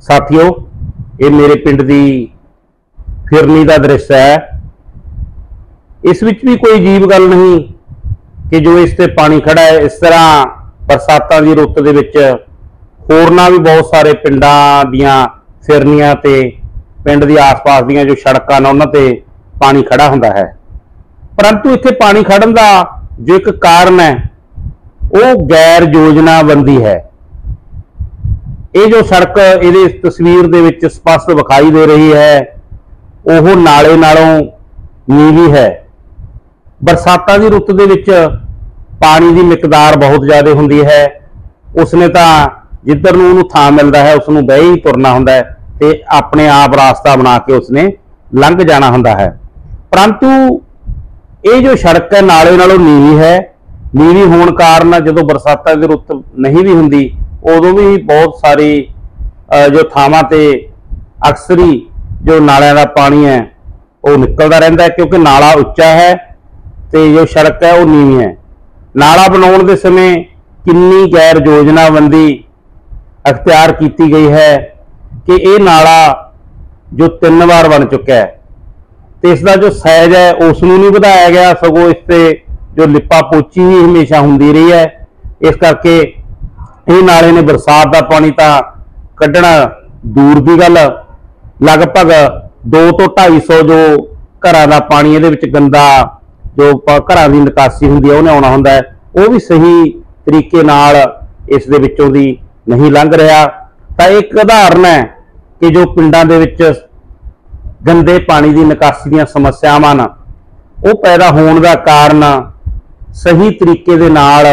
ਸਾਥੀਓ, ਇਹ ਮੇਰੇ ਪਿੰਡ ਦੀ ਫਿਰਨੀ ਦਾ ਦ੍ਰਿਸ਼ ਹੈ। ਇਸ ਵਿੱਚ ਵੀ ਕੋਈ ਅਜੀਬ ਗੱਲ ਨਹੀਂ ਕਿ ਜੋ ਇਸ ਤੇ ਪਾਣੀ ਖੜਾ ਹੈ, ਇਸ ਤਰ੍ਹਾਂ ਬਰਸਾਤਾਂ ਦੀ ਰੁੱਤ ਦੇ ਵਿੱਚ ਹੋਰਨਾਂ ਵੀ ਬਹੁਤ ਸਾਰੇ ਪਿੰਡਾਂ ਦੀਆਂ ਫਿਰਨੀਆਂ ਤੇ ਪਿੰਡ ਦੀ ਆਸ-ਪਾਸ ਦੀਆਂ ਜੋ ਸੜਕਾਂ ਨੇ, ਉਹਨਾਂ ਤੇ ਪਾਣੀ ਖੜਾ ਹੁੰਦਾ ਹੈ। ਪਰੰਤੂ ਇੱਥੇ ਪਾਣੀ ਖੜਨ ਦਾ ਜੋ ਇੱਕ ਕਾਰਨ ਹੈ, ਉਹ ਗੈਰ ਯੋਜਨਾਬੰਦੀ ਹੈ। ਇਹ ਜੋ ਸੜਕ ਇਹਦੇ ਇਸ ਤਸਵੀਰ ਦੇ ਵਿੱਚ ਸਪਸ਼ਟ ਵਿਖਾਈ ਦੇ ਰਹੀ ਹੈ, ਉਹ ਨਾਲੇ ਨਾਲੋਂ ਨੀਵੀਂ ਹੈ। ਬਰਸਾਤਾਂ ਦੀ ਰੁੱਤ ਦੇ ਵਿੱਚ ਪਾਣੀ ਦੀ ਮਿਕਦਾਰ ਬਹੁਤ ਜ਼ਿਆਦਾ ਹੁੰਦੀ ਹੈ। ਉਸਨੇ ਤਾਂ ਜਿੱਧਰ ਨੂੰ ਉਹਨੂੰ ਥਾਂ ਮਿਲਦਾ ਹੈ ਉਸ ਨੂੰ ਬਹਿ ਹੀ ਤੁਰਨਾ ਹੁੰਦਾ ਹੈ ਤੇ ਆਪਣੇ ਆਪ ਰਾਸਤਾ ਬਣਾ ਕੇ ਉਸਨੇ ਲੰਘ ਜਾਣਾ ਹੁੰਦਾ ਹੈ। ਪਰੰਤੂ ਇਹ ਜੋ ਸੜਕ ਹੈ, ਨਾਲੇ ਨਾਲੋਂ ਨੀਵੀਂ ਹੈ। ਨੀਵੀਂ ਹੋਣ ਕਾਰਨ ਜਦੋਂ ਬਰਸਾਤਾਂ ਦੀ ਰੁੱਤ ਨਹੀਂ ਵੀ ਹੁੰਦੀ ਉਦੋਂ ਵੀ ਬਹੁਤ ਸਾਰੀ ਜੋ ਥਾਵਾਂ ਤੇ ਅਕਸਰੀ ਜੋ ਨਾਲਿਆਂ ਦਾ ਪਾਣੀ ਹੈ, ਉਹ ਨਿਕਲਦਾ ਰਹਿੰਦਾ ਹੈ ਕਿਉਂਕਿ ਨਾਲਾ ਉੱਚਾ ਹੈ ਤੇ ਜੋ ਸੜਕ ਹੈ ਉਹ ਨੀਵੀਂ ਹੈ। ਨਾਲਾ ਬਣਾਉਣ ਦੇ ਸਮੇਂ ਕਿੰਨੀ ਗੈਰ ਯੋਜਨਾਬੰਦੀ ਅਖਤਿਆਰ ਕੀਤੀ ਗਈ ਹੈ ਕਿ ਇਹ ਨਾਲਾ ਜੋ ਤਿੰਨ ਵਾਰ ਬਣ ਚੁੱਕਾ ਹੈ ਤੇ ਇਸ ਦਾ ਜੋ ਸਾਈਜ਼ ਹੈ, ਉਸ ਨੂੰ ਨਹੀਂ ਵਧਾਇਆ ਗਿਆ। ਸਗੋਂ ਇਸ ਤੇ ਜੋ ਲਿਪਾ ਪੋਚੀ ਹੀ ਹਮੇਸ਼ਾ ਹੁੰਦੀ ਰਹੀ ਹੈ। ਇਸ ਕਰਕੇ ਇਹ ਨਾਲੇ ਨੇ ਬਰਸਾਤ ਦਾ ਪਾਣੀ ਤਾਂ ਕੱਢਣਾ ਦੂਰ ਦੀ ਗੱਲ। ਲਗਭਗ 2 ਤੋਂ 250 ਜੋ ਘਰਾਂ ਦਾ ਪਾਣੀ ਇਹਦੇ ਵਿੱਚ ਗੰਦਾ ਜੋ ਘਰਾਂ ਦੀ ਨਿਕਾਸੀ ਹੁੰਦੀ ਹੈ ਉਹਨੇ ਆਉਣਾ ਹੁੰਦਾ ਹੈ। ਉਹ ਵੀ ਸਹੀ ਤਰੀਕੇ ਨਾਲ ਇਸ ਦੇ ਵਿੱਚੋਂ ਦੀ ਨਹੀਂ ਲੰਘ ਰਿਹਾ। ਤਾਂ ਇੱਕ ਉਦਾਹਰਨ ਹੈ ਕਿ ਜੋ ਪਿੰਡਾਂ ਦੇ ਵਿੱਚ ਗੰਦੇ ਪਾਣੀ ਦੀ ਨਿਕਾਸੀ ਦੀਆਂ ਸਮੱਸਿਆਵਾਂ ਨਾ, ਉਹ ਪੈਦਾ ਹੋਣ ਦਾ ਕਾਰਨ ਸਹੀ ਤਰੀਕੇ ਦੇ ਨਾਲ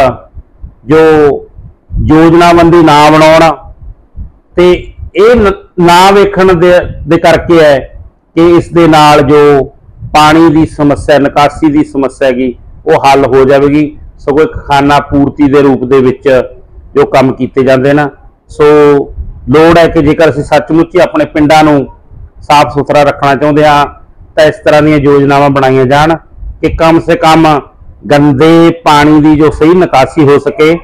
ਜੋ ਯੋਜਨਾਬੰਦੀ ਨਾ ਬਣਾਉਣ। ਤੇ ਇਹ ਨਾ ਵੇਖਣ ਦੇ ਦੇ ਕਰਕੇ ਹੈ ਕਿ ਇਸ ਦੇ ਨਾਲ ਜੋ ਪਾਣੀ ਦੀ ਸਮੱਸਿਆ, ਨਿਕਾਸੀ ਦੀ ਸਮੱਸਿਆ ਹੈਗੀ, ਉਹ ਹੱਲ ਹੋ ਜਾਵੇਗੀ। ਸਗੋਂ ਇੱਕ ਖਾਨਾ ਪੂਰਤੀ ਦੇ ਰੂਪ ਦੇ ਵਿੱਚ ਜੋ ਕੰਮ ਕੀਤੇ ਜਾਂਦੇ ਨਾ। ਸੋ ਲੋੜ ਹੈ ਕਿ ਜੇਕਰ ਅਸੀਂ ਸੱਚਮੁੱਚ ਹੀ ਆਪਣੇ ਪਿੰਡਾਂ ਨੂੰ ਸਾਫ਼ ਸੁਥਰਾ ਰੱਖਣਾ ਚਾਹੁੰਦੇ ਹਾਂ, ਤਾਂ ਇਸ ਤਰ੍ਹਾਂ ਦੀਆਂ ਯੋਜਨਾਵਾਂ ਬਣਾਈਆਂ ਜਾਣ ਕਿ ਕਮ ਸੇ ਕਮ ਗੰਦੇ ਪਾਣੀ ਦੀ ਜੋ ਸਹੀ ਨਿਕਾਸੀ ਹੋ ਸਕੇ।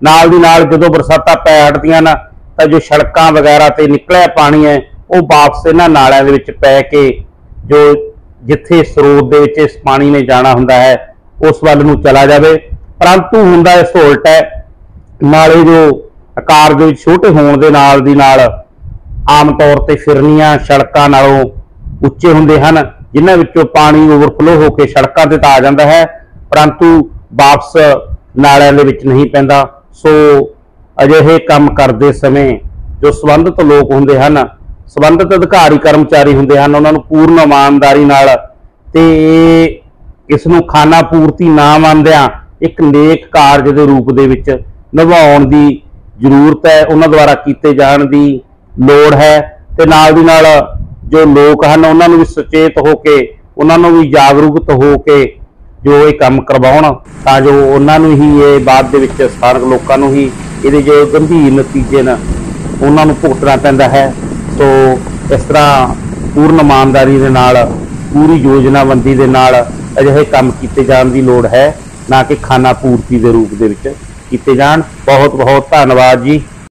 ਨਾਲ ਦੀ ਨਾਲ ਜਦੋਂ ਬਰਸਾਤਾਂ ਪੈ ਹਟਦੀਆਂ ਨਾ, ਤਾਂ ਜੋ ਸੜਕਾਂ ਵਗੈਰਾ ਤੇ ਨਿਕਲਿਆ ਪਾਣੀ ਹੈ, ਉਹ ਵਾਪਸ ਇਹਨਾਂ ਨਾਲਿਆਂ ਦੇ ਵਿੱਚ ਪੈ ਕੇ ਜੋ ਜਿੱਥੇ ਸਰੋਤ ਦੇ ਵਿੱਚ ਇਸ ਪਾਣੀ ਨੇ ਜਾਣਾ ਹੁੰਦਾ ਹੈ, ਉਸ ਵੱਲ ਨੂੰ ਚਲਾ ਜਾਵੇ। ਪਰੰਤੂ ਹੁੰਦਾ ਇਸ ਤੋਂ ਉਲਟ ਹੈ, ਨਾਲੇ ਜੋ ਆਕਾਰ ਦੇ ਵਿੱਚ ਛੋਟੇ ਹੋਣ ਦੇ ਨਾਲ ਦੀ ਨਾਲ ਆਮ ਤੌਰ ਤੇ ਫਿਰਨੀਆਂ ਸੜਕਾਂ ਨਾਲੋਂ ਉੱਚੇ ਹੁੰਦੇ ਹਨ, ਜਿਨ੍ਹਾਂ ਵਿੱਚੋਂ ਪਾਣੀ ਓਵਰਫਲੋ ਹੋ ਕੇ ਸੜਕਾਂ ਤੇ ਤਾਂ ਆ ਜਾਂਦਾ ਹੈ, ਪਰੰਤੂ ਵਾਪਸ ਨਾਲਿਆਂ ਦੇ ਵਿੱਚ ਨਹੀਂ ਪੈਂਦਾ। ਸੋ ਅਜਿਹੇ ਕੰਮ ਕਰਦੇ ਸਮੇਂ ਜੋ ਸੰਬੰਧਿਤ ਲੋਕ ਹੁੰਦੇ ਹਨ, ਸੰਬੰਧਿਤ ਅਧਿਕਾਰੀ, ਕਰਮਚਾਰੀ ਹੁੰਦੇ ਹਨ, ਉਹਨਾਂ ਨੂੰ ਪੂਰਨ ਇਮਾਨਦਾਰੀ ਨਾਲ ਤੇ ਇਸ ਨੂੰ ਖਾਨਾ ਪੂਰਤੀ ਨਾ ਮੰਨਦਿਆਂ ਇੱਕ ਨੇਕ ਕਾਰਜ ਦੇ ਰੂਪ ਦੇ ਵਿੱਚ ਨਿਭਾਉਣ ਦੀ ਜ਼ਰੂਰਤ ਹੈ, ਉਹਨਾਂ ਦੁਆਰਾ ਕੀਤੇ ਜਾਣ ਦੀ ਲੋੜ ਹੈ ਤੇ ਨਾਲ ਦੀ ਨਾਲ ਜੋ ਲੋਕ ਹਨ, ਉਹਨਾਂ ਨੂੰ ਵੀ ਸੁਚੇਤ ਹੋ ਕੇ, ਉਹਨਾਂ ਨੂੰ ਵੀ ਜਾਗਰੂਕਤ ਹੋ ਕੇ ਜੋ ਇਹ ਕੰਮ ਕਰਵਾਉਣ, ਤਾਂ ਜੋ ਉਹਨਾਂ ਨੂੰ ਹੀ ਇਹ ਬਾਅਦ ਦੇ ਵਿੱਚ ਸਥਾਨਕ ਲੋਕਾਂ ਨੂੰ ਹੀ ਇਹਦੇ ਜੋ ਗੰਭੀਰ ਨਤੀਜੇ ਨੇ, ਉਹਨਾਂ ਨੂੰ ਭੁਗਤਣਾ ਪੈਂਦਾ ਹੈ। ਸੋ ਇਸ ਤਰ੍ਹਾਂ ਪੂਰਨ ਇਮਾਨਦਾਰੀ ਦੇ ਨਾਲ, ਪੂਰੀ ਯੋਜਨਾਬੰਦੀ ਦੇ ਨਾਲ ਅਜਿਹੇ ਕੰਮ ਕੀਤੇ ਜਾਣ ਦੀ ਲੋੜ ਹੈ, ਨਾ ਕਿ ਖਾਨਾ ਪੂਰਤੀ ਦੇ ਰੂਪ ਦੇ ਵਿੱਚ ਕੀਤੇ ਜਾਣ। ਬਹੁਤ ਬਹੁਤ ਧੰਨਵਾਦ ਜੀ।